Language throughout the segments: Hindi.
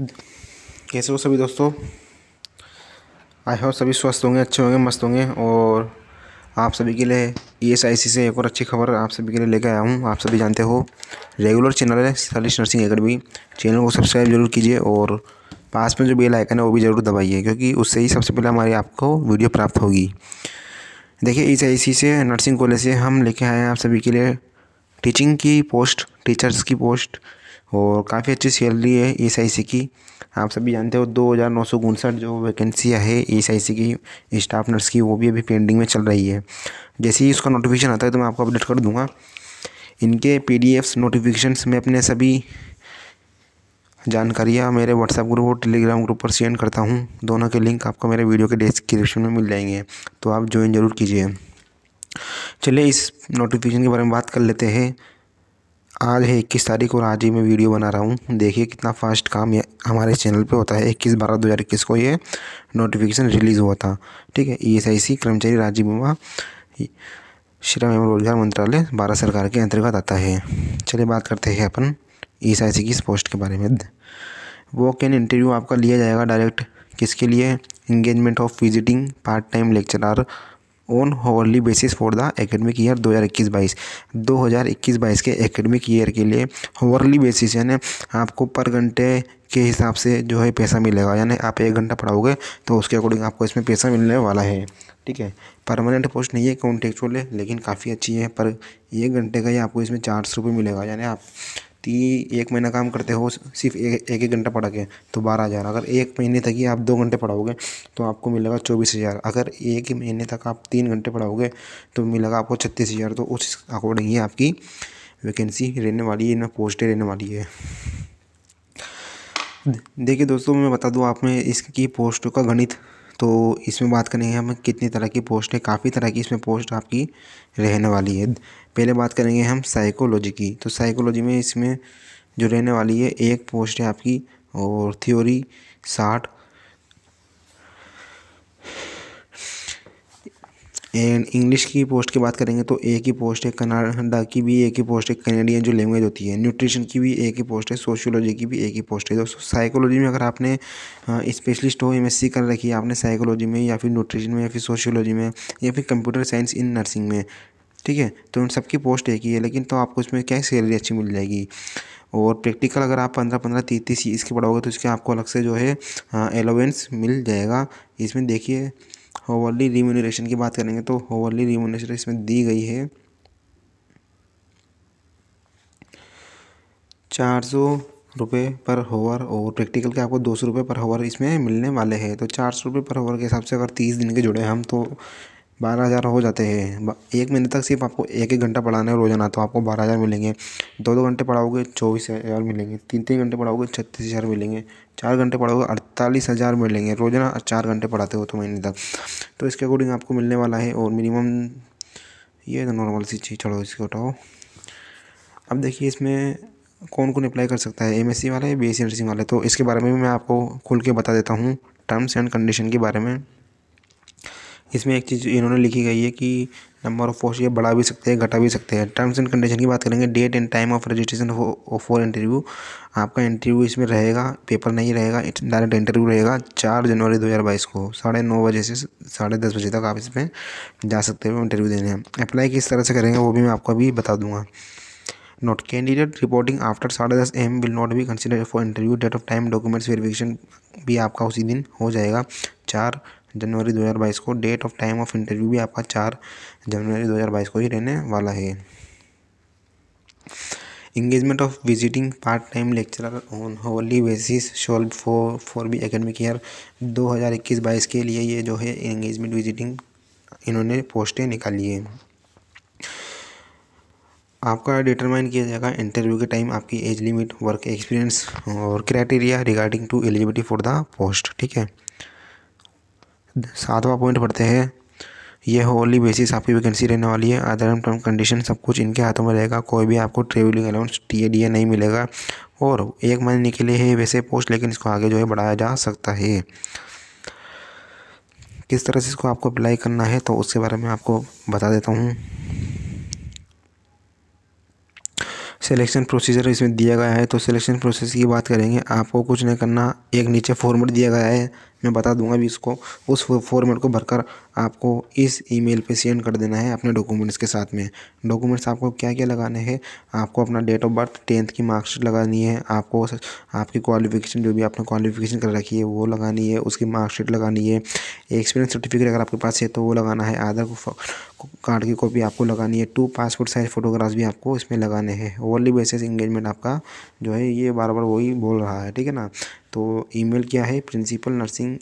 कैसे हो सभी दोस्तों? आई होप सभी स्वस्थ होंगे, अच्छे होंगे, मस्त होंगे और आप सभी के लिए ई एस आई सी से एक और अच्छी खबर आप सभी के लिए लेकर आया हूँ। आप सभी जानते हो रेगुलर चैनल है सलिश नर्सिंग अकेडमी चैनल को सब्सक्राइब ज़रूर कीजिए और पास में जो बेल आइकन है, वो भी ज़रूर दबाइए, क्योंकि उससे ही सबसे पहले हमारी आपको वीडियो प्राप्त होगी। देखिए ई एस आई सी से, नर्सिंग कॉलेज से हम लेके आए हैं आप सभी के लिए टीचिंग की पोस्ट टीचर्स की पोस्ट और काफ़ी अच्छी सैलरी है एस की। आप सभी जानते हो दो हज़ार नौ सौ उनसठ जो वैकेंसी है एस की स्टाफ नर्स की, वो भी अभी पेंडिंग में चल रही है। जैसे ही उसका नोटिफिकेशन आता है तो मैं आपको अपडेट कर दूँगा। इनके पी डी एफ्स नोटिफिकेशंस में अपने सभी जानकारियाँ मेरे व्हाट्सएप ग्रुप और टेलीग्राम ग्रुप पर सेंड करता हूँ। दोनों के लिंक आपको मेरे वीडियो के डिस्क्रिप्शन में मिल जाएँगे। तो आप ज्वाइन ज़रूर कीजिए। चलिए इस नोटिफिकेशन के बारे में बात कर लेते हैं। आज है इक्कीस तारीख और आज ही मैं वीडियो बना रहा हूँ। देखिए कितना फास्ट काम ये हमारे चैनल पे होता है। इक्कीस बारह दो हज़ार इक्कीस को ये नोटिफिकेशन रिलीज़ हुआ था। ठीक है ई एस आई सी कर्मचारी राज्य बीमा श्रम एवं रोज़गार मंत्रालय, भारत सरकार के अंतर्गत आता है। चलिए बात करते हैं अपन ई एस आई सी की इस पोस्ट के बारे में। वो कैन इंटरव्यू आपका लिया जाएगा डायरेक्ट किसके लिए? Engagement of visiting part time lecturer on hourly basis for the academic year 2021-22 2021-22 के एकेडमिक ईयर के लिए होवरली बेसिस यानी आपको पर घंटे के हिसाब से जो है पैसा मिलेगा। यानी आप एक घंटा पढ़ाओगे तो उसके अकॉर्डिंग आपको इसमें पैसा मिलने वाला है। ठीक है? परमानेंट पोस्ट नहीं है कॉन्टेक्चुअल है, लेकिन काफ़ी अच्छी है। पर एक घंटे का ही आपको इसमें चार सौ रुपये मिलेगा। यानी आप ती एक महीना काम करते हो, सिर्फ़ एक एक घंटा पढ़ा के तो बारह हज़ार। अगर एक महीने तक ही आप दो घंटे पढ़ाओगे तो आपको मिलेगा चौबीस हज़ार। अगर एक ही महीने तक आप तीन घंटे पढ़ाओगे तो मिलेगा आपको छत्तीस हज़ार। तो उस अकॉर्डिंग ही आपकी वैकेंसी रहने वाली है, ना पोस्टें रहने वाली है। देखिए दोस्तों, मैं बता दूँ आप में इसकी पोस्टों का गणित। तो इसमें बात करेंगे हम कितनी तरह की पोस्ट है, काफ़ी तरह की इसमें पोस्ट आपकी रहने वाली है। पहले बात करेंगे हम साइकोलॉजी की तो साइकोलॉजी में इसमें जो रहने वाली है, एक पोस्ट है आपकी और थ्योरी साठ एंड इंग्लिश की पोस्ट की बात करेंगे तो एक ही पोस्ट है कनाडा की भी एक ही पोस्ट है कैनेडियन जो लैंग्वेज होती है न्यूट्रिशन की भी एक ही पोस्ट है सोशियोलॉजी की भी एक ही पोस्ट है। दोस्तों साइकोलॉजी में अगर आपने स्पेशलिस्ट हो एमएससी कर रखी है, आपने साइकोलॉजी में या फिर न्यूट्रिशन में या फिर सोशियोलॉजी में या फिर कंप्यूटर साइंस इन नर्सिंग में, ठीक है? तो उन सबकी पोस्ट एक ही है, लेकिन तो आपको इसमें क्या सैलरी अच्छी मिल जाएगी? और प्रैक्टिकल अगर आप पंद्रह पंद्रह, तीस तीस इसके पढ़ाओगे तो इसके आपको अलग से जो है एलोवेंस मिल जाएगा। इसमें देखिए होवरली रिम्यूनरेशन की बात करेंगे तो होवरली रिम्यूनरेशन इसमें दी गई है। चार सौ रुपये पर होवर और प्रैक्टिकल के आपको दो सौ रुपये पर होवर इसमें मिलने वाले हैं। तो चार सौ रुपये पर होवर के हिसाब से अगर तीस दिन के जुड़े हम तो बारह हज़ार हो जाते हैं। एक महीने तक सिर्फ़ आपको एक एक घंटा पढ़ाना है रोज़ाना तो आपको बारह हज़ार मिलेंगे। दो दो घंटे पढ़ाओगे, चौबीस हज़ार मिलेंगे। तीन तीन घंटे पढ़ाओगे, छत्तीस हज़ार मिलेंगे। चार घंटे पढ़ाओगे, अड़तालीस हज़ार मिलेंगे। रोज़ाना चार घंटे पढ़ाते हो तो महीने तक। तो इसके अकॉर्डिंग आपको मिलने वाला है और मिनिमम ये तो नॉर्मल सी चीज़ छोड़ो इसको उठाओ। अब देखिए इसमें कौन कौन अप्लाई कर सकता है? एम वाला बी एस नर्सिंग वाले? तो इसके बारे में मैं आपको खुल के बता देता हूँ। टर्म्स एंड कंडीशन के बारे में। इसमें एक चीज़ इन्होंने लिखी गई है कि नंबर ऑफ़ पोस्ट ये बढ़ा भी सकते हैं, घटा भी सकते हैं। टर्म्स एंड कंडीशन की बात करेंगे date and time of registration for interview आपका इंटरव्यू इसमें रहेगा पेपर नहीं रहेगा डायरेक्ट इंटरव्यू रहेगा चार जनवरी दो हज़ार बाईस को। साढ़े नौ बजे से साढ़े दस बजे तक आप इसमें जा सकते हो इंटरव्यू देने। अप्लाई किस तरह से करेंगे वो भी मैं आपको अभी बता दूँगा। नोट कैंडिडेट रिपोर्टिंग आफ्टर साढ़े दस AM will not be consider for interview date of time documents verification भी आपका उसी दिन हो जाएगा। चार जनवरी 2022 को। Date of time of interview भी आपका चार जनवरी 2022 को ही रहने वाला है। Engagement of visiting part time lecturer on hourly basis should for for be academic year 2021-22 के लिए ये जो है इंगेजमेंट विजिटिंग इन्होंने पोस्टें निकाली है। आपका डिटरमाइन किया जाएगा इंटरव्यू के टाइम आपकी एज लिमिट वर्क एक्सपीरियंस और criteria regarding to eligibility for the post ठीक है? सातवां पॉइंट पढ़ते हैं। ये होली बेसिस आपकी वैकेंसी रहने वाली है। आधार टर्म कंडीशन सब कुछ इनके हाथों में रहेगा। कोई भी आपको ट्रेवलिंग अलाउंस टी डी नहीं मिलेगा। और एक महीने के लिए है वैसे पोस्ट लेकिन इसको आगे जो है बढ़ाया जा सकता है। किस तरह से इसको आपको अप्लाई करना है तो उसके बारे में आपको बता देता हूँ। सिलेक्शन प्रोसीजर इसमें दिया गया है। तो सिलेक्शन प्रोसेस की बात करेंगे। आपको कुछ नहीं करना। एक नीचे फॉर्मेट दिया गया है। मैं बता दूँगा अभी इसको। उस फॉर्मेट को भरकर आपको इस ईमेल पे सेंड कर देना है अपने डॉक्यूमेंट्स के साथ में। डॉक्यूमेंट्स आपको क्या क्या लगाने हैं? आपको अपना डेट ऑफ़ बर्थ टेंथ की मार्कशीट लगानी है, आपको आपकी क्वालिफिकेशन जो भी आपने क्वालिफिकेशन कर रखी है, वो लगानी है, उसकी मार्कशीट लगानी है। एक्सपीरियंस सर्टिफिकेट अगर आपके पास है तो वो लगाना है। आधार कार्ड की कॉपी आपको लगानी है। टू पासपोर्ट साइज़ फ़ोटोग्राफ्स भी आपको इसमें लगाने हैं। ओवरली बेसिस इंगेजमेंट आपका जो है, ये बार बार वही बोल रहा है, ठीक है ना? तो ईमेल क्या है? प्रिंसिपल नर्सिंग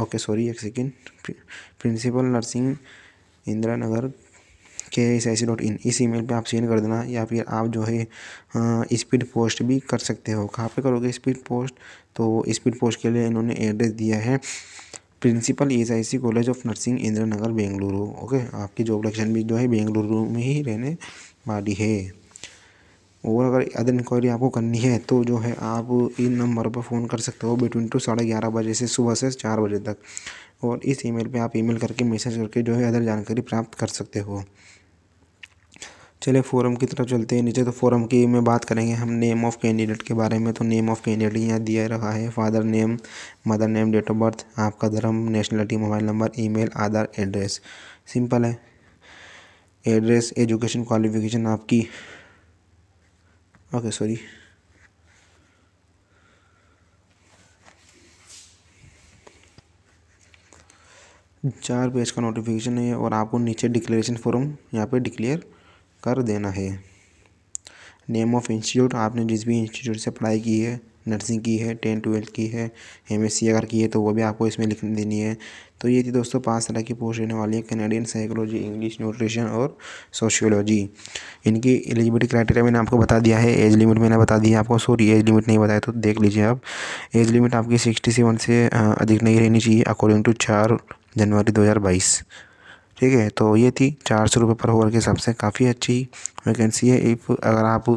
ओके सॉरी एक second principal nursing Indira Nagar के S I C dot in इस ईमेल पे आप सेंड कर देना या फिर आप जो है स्पीड पोस्ट भी कर सकते हो। कहाँ पे करोगे स्पीड पोस्ट तो स्पीड पोस्ट के लिए इन्होंने एड्रेस दिया है principal S I C college of nursing Indira Nagar Bengaluru okay आपकी जॉब लोकेशन भी जो है बेंगलुरु में ही रहने वाली है। और अगर अदर इंक्वायरी आपको करनी है तो जो है आप इन नंबर पर फ़ोन कर सकते हो बिटवीन टू साढ़े ग्यारह बजे से सुबह से चार बजे तक। और इस ईमेल पे आप ईमेल करके मैसेज करके जो है अदर जानकारी प्राप्त कर सकते हो। चले फोरम की तरफ़ चलते हैं। नीचे तो फोरम की में बात करेंगे हम नेम ऑफ़ कैंडिडेट के बारे में। तो नेम ऑफ़ कैंडिडेट यहाँ दिया रखा है। Father name mother name date of birth आपका धर्म nationality mobile number email Aadhaar address simple है। एड्रेस एजुकेशन क्वालिफिकेशन आपकी ओके सॉरी चार पेज का नोटिफिकेशन है और आपको नीचे डिक्लेरेशन फॉर्म यहाँ पे डिक्लेयर कर देना है। नेम ऑफ़ इंस्टीट्यूट आपने जिस भी इंस्टीट्यूट से पढ़ाई की है नर्सिंग की है टेन ट्वेल्थ की है एमएससी अगर की है तो वो भी आपको इसमें लिख देनी है। तो ये थी दोस्तों पाँच तरह की पोस्ट रहने वाली है कैनेडियन साइकोलॉजी इंग्लिश न्यूट्रिशन और सोशियोलॉजी इनकी एलिजिबिलिटी क्राइटेरिया मैंने आपको बता दिया है एज लिमिट मैंने बता दिया आपको सॉरी एज लिमिट नहीं बताया तो देख लीजिए आप। एज लिमिट आपकी सिक्सटी सेवन से अधिक नहीं रहनी चाहिए अकॉर्डिंग टू चार जनवरी दो हज़ार बाईस। ठीक है तो ये थी चार सौ रुपये पर होवर के हिसाब से, काफ़ी अच्छी वैकेंसी है। इफ़ अगर आप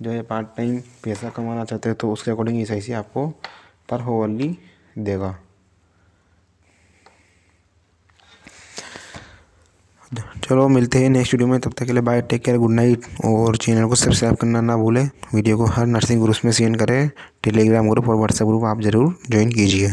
जो है पार्ट टाइम पैसा कमाना चाहते हैं तो उसके अकॉर्डिंग इस ऐसी आपको पर होवरली देगा। चलो, मिलते हैं नेक्स्ट वीडियो में, तब तक के लिए bye take care good night और चैनल को सब्सक्राइब करना ना भूलें। वीडियो को हर नर्सिंग ग्रुप में सेंड करें। टेलीग्राम ग्रुप और व्हाट्सएप ग्रुप आप ज़रूर ज्वाइन कीजिए।